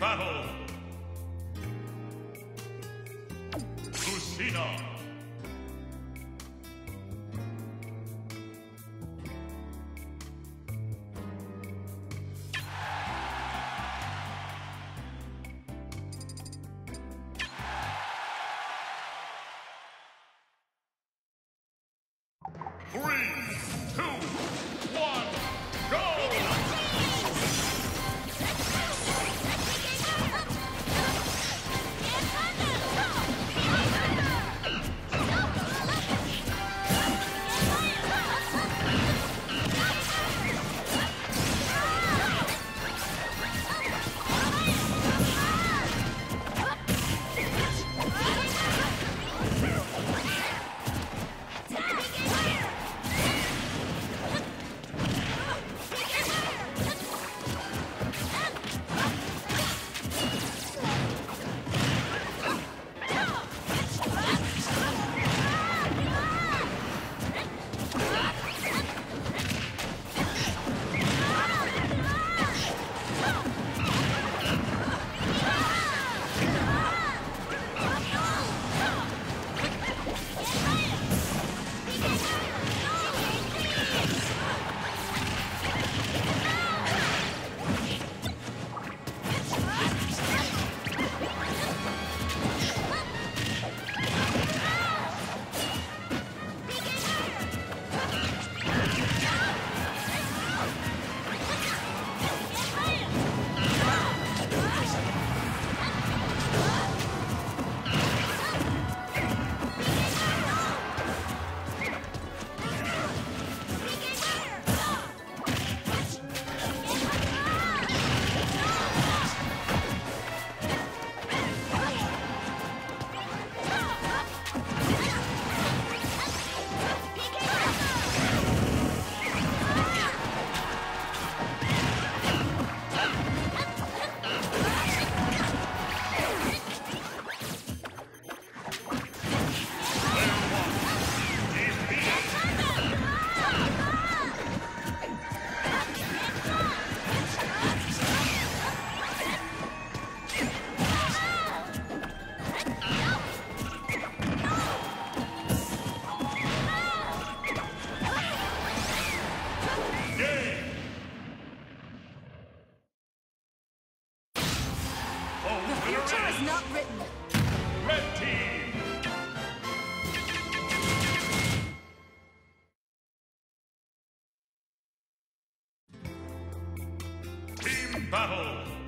battle! Lucina! battle.